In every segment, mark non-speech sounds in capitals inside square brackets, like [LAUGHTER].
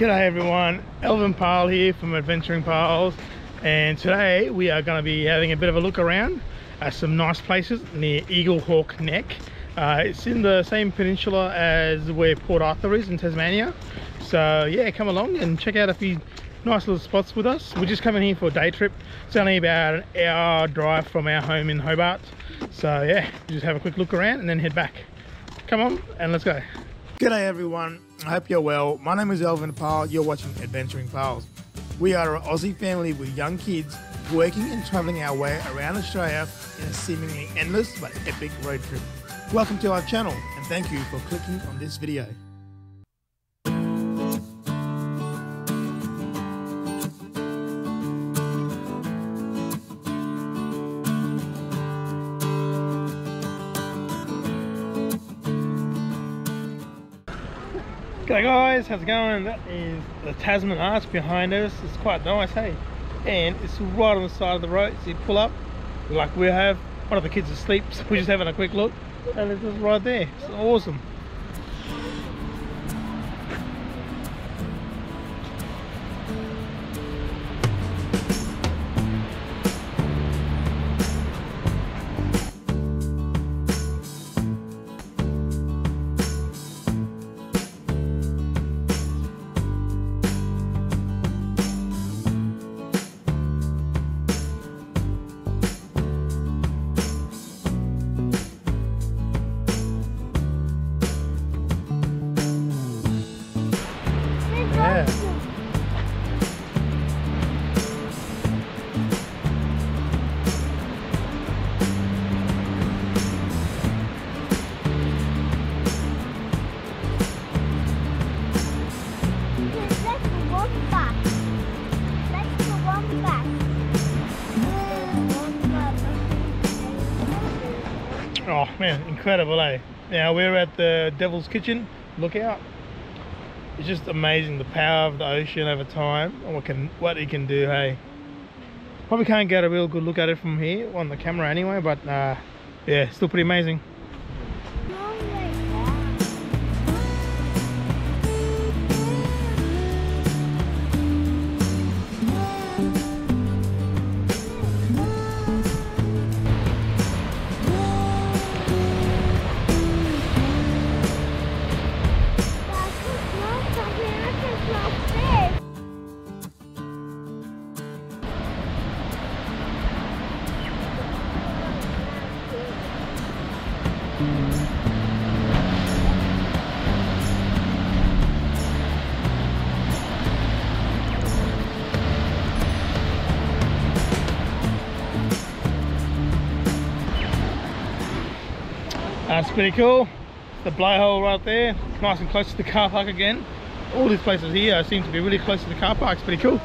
G'day everyone, Elvin Pyle here from Adventuring Pals and today we are going to be having a bit of a look around at some nice places near Eaglehawk Neck. Uh, it's in the same peninsula as where Port Arthur is in Tasmania. So yeah, come along and check out a few nice little spots with us. We're just coming here for a day trip. It's only about an hour drive from our home in Hobart. So yeah, just have a quick look around and then head back. Come on and let's go. G'day everyone, I hope you're well. My name is Elvin Pyle, you're watching Adventuring Pals. We are an Aussie family with young kids working and travelling our way around Australia in a seemingly endless but epic road trip. Welcome to our channel and thank you for clicking on this video. G'day guys, how's it going? That is the Tasman Arch behind us. It's quite nice, hey? And it's right on the side of the road. So you pull up, like we have. One of the kids asleep, so we're just having a quick look. And it's just right there. It's awesome. Man, incredible, eh? Now we're at the Devil's Kitchen. Look out. It's just amazing the power of the ocean over time and what can what it can do, hey. Probably can't get a real good look at it from here on the camera anyway, but uh, yeah, still pretty amazing. Uh, That's pretty cool. The blowhole right there, nice and close to the car park again. All these places here seem to be really close to the car park. It's pretty cool.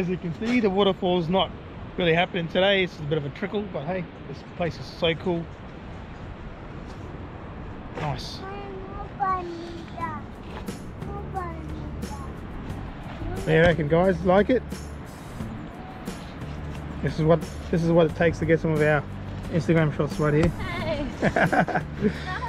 As you can see, the waterfall's not really happening today. It's a bit of a trickle, but hey, this place is so cool. Nice. What do you reckon, guys? Like it? This is what this is what it takes to get some of our Instagram shots right here. Hey. [LAUGHS]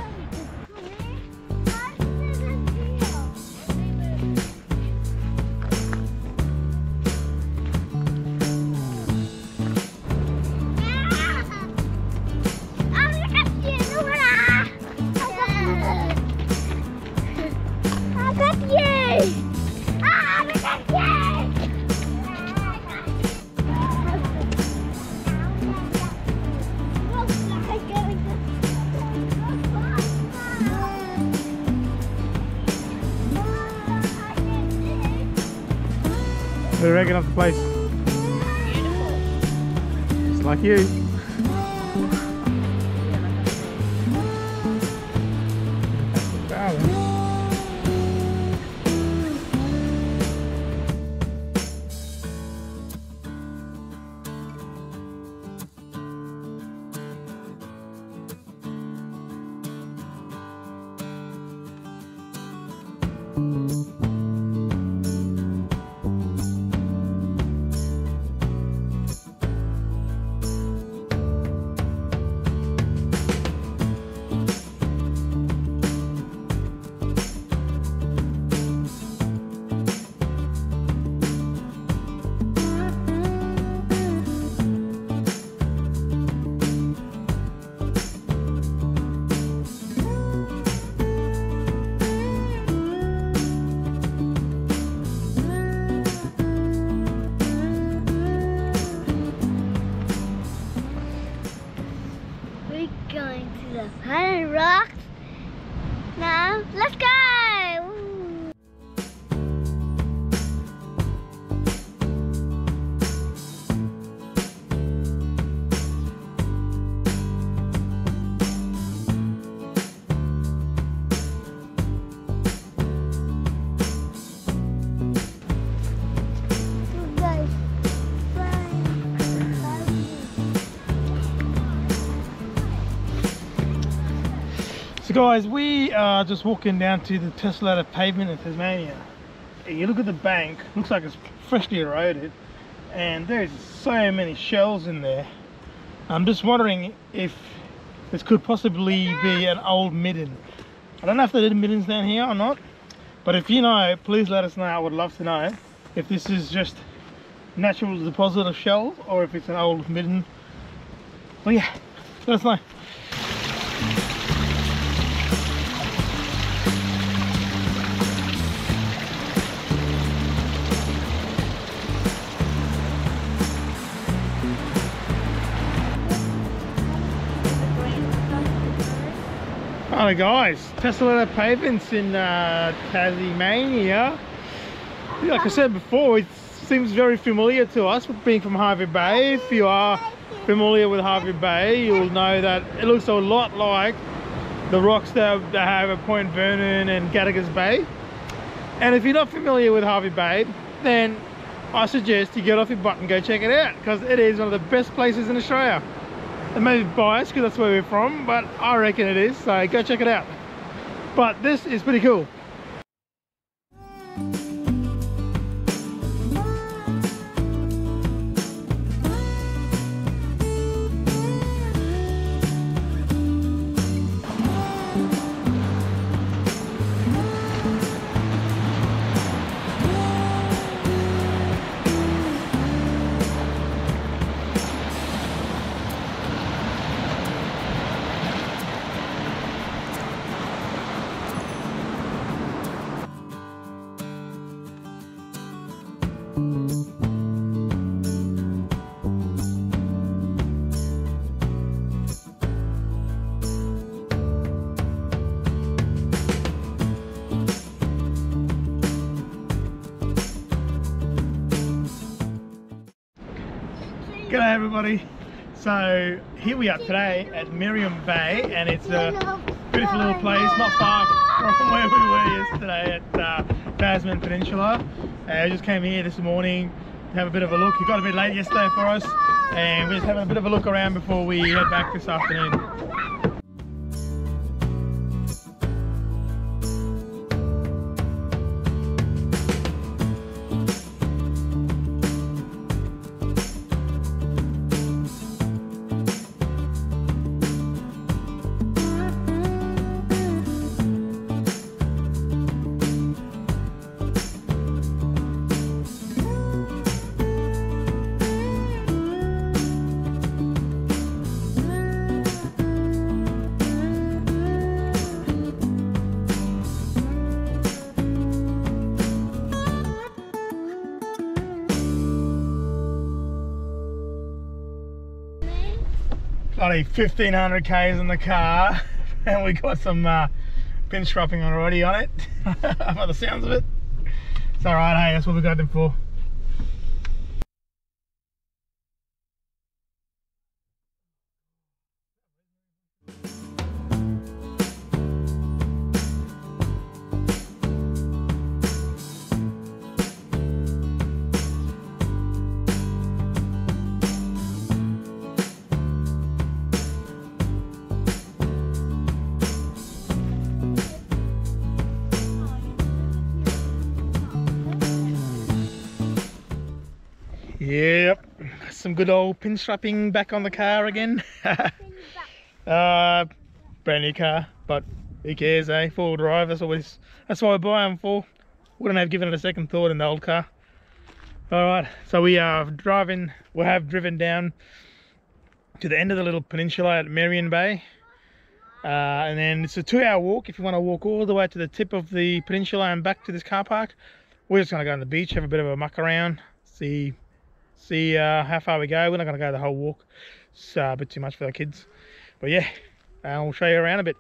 What do you reckon of the place? Just like you. So guys, we are just walking down to the Tessellated Pavement in Tasmania. And you look at the bank, looks like it's freshly eroded, and there's so many shells in there. I'm just wondering if this could possibly be an old midden. I don't know if there are middens down here or not, but if you know, please let us know. I would love to know if this is just natural deposit of shells or if it's an old midden. Well, yeah, let us know. Hello guys, Tessellated Pavements in uh, Tasmania. Like I said before, it seems very familiar to us being from Hervey Bay. If you are familiar with Hervey Bay, you'll know that it looks a lot like the rocks that they have at Point Vernon and Gatakers Bay. And if you're not familiar with Hervey Bay, then I suggest you get off your butt and go check it out because it is one of the best places in Australia. It may be biased because that's where we're from, but I reckon it is, so go check it out. But this is pretty cool. G'day everybody. So here we are today at Marion Bay and it's a beautiful little place not far from where we were yesterday at uh, Tasman Peninsula. Uh, I just came here this morning to have a bit of a look. It got a bit late yesterday for us and we're just having a bit of a look around before we head back this afternoon. Bloody 1500 k's in the car [LAUGHS] and we got some uh, pinstriping already on it [LAUGHS] by the sounds of it. It's all right hey that's what we got them for Yep, some good old pinstriping back on the car again. [LAUGHS] uh, brand new car, but who cares, eh? Four-wheel drive, that's always, that's why I buy them for. Wouldn't have given it a second thought in the old car. All right, so we are driving, we have driven down to the end of the little peninsula at Marion Bay. Uh, and then it's a two hour walk if you want to walk all the way to the tip of the peninsula and back to this car park. We're just going to go on the beach, have a bit of a muck around, see see uh, how far we go. We're not going to go the whole walk. It's uh, a bit too much for the kids. But yeah, I'll show you around a bit.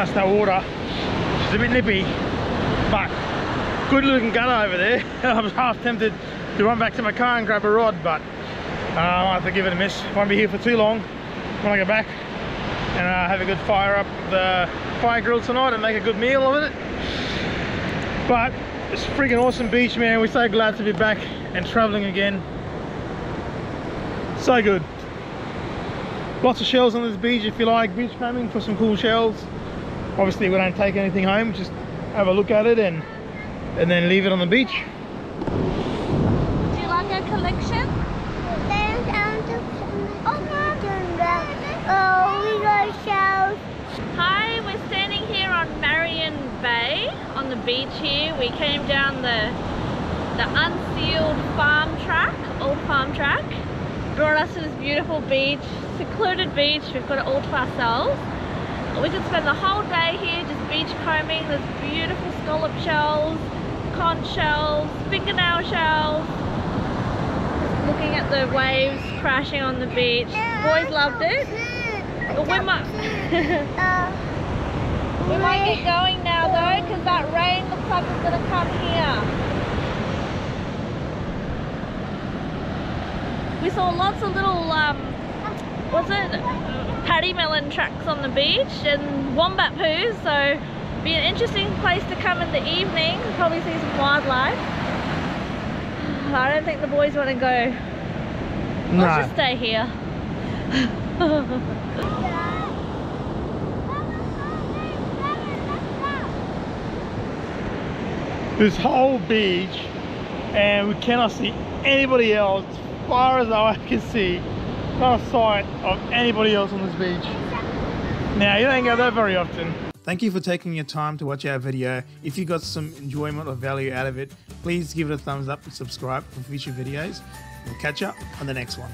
Just that water. It's a bit nippy, but good looking gutter over there. [LAUGHS] I was half tempted to run back to my car and grab a rod, but uh, I'll have to give it a miss. Won't be here for too long when I go back and uh, have a good fire up the fire grill tonight and make a good meal of it. But it's freaking awesome beach, man. We're so glad to be back and traveling again. So good. Lots of shells on this beach if you like beach camping for some cool shells. Obviously we don't take anything home, just have a look at it and and then leave it on the beach. Do you like our collection? Oh, we got shells. Hi, we're standing here on Marion Bay on the beach here. We came down the the unsealed farm track, old farm track. Brought us to this beautiful beach, secluded beach. We've got it all to ourselves. We could spend the whole day here just beach combing. There's beautiful scallop shells, conch shells, fingernail shells. Looking at the waves crashing on the beach. Boys loved it. But we might, [LAUGHS] we might get going now though, because that rain looks like it's gonna come here. We saw lots of little, um, what's it, pademelon tracks on the beach and wombat poos, so be an interesting place to come in the evening, probably see some wildlife. I don't think the boys want to go. Let's just stay here. This whole beach and we cannot see anybody else as far as eye can see. Not a sight of anybody else on this beach. Now you don't go there very often. Thank you for taking your time to watch our video. If you got some enjoyment or value out of it, please give it a thumbs up and subscribe for future videos. We'll catch up on the next one.